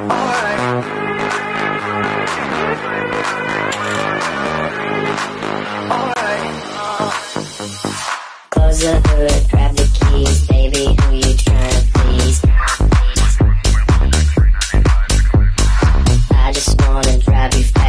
Close the hood, grab the keys, baby. Who you trying to please? I just wanna drive you.